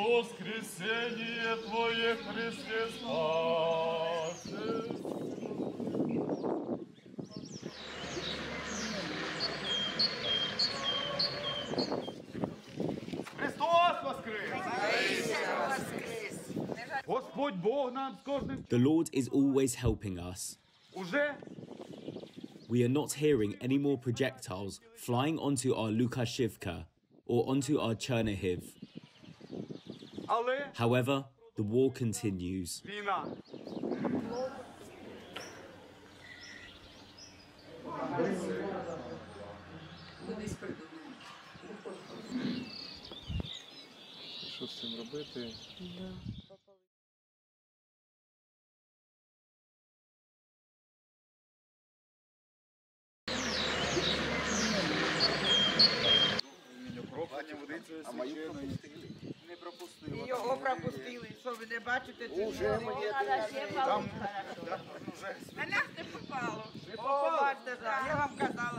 воскресение Твое, Христе, спаси. Христос воскрес! Господь Бог нам з кожним The Lord is always helping us. уже We are not hearing any more projectiles flying onto our Lukashivka or onto our Chernihiv. але However, the war continues. війна. Що з цим робити? пропустили. Його пропустили, що ви не бачите, це Уже моє Там, там, вже. На нас не попало. О, бачите, я вам казала.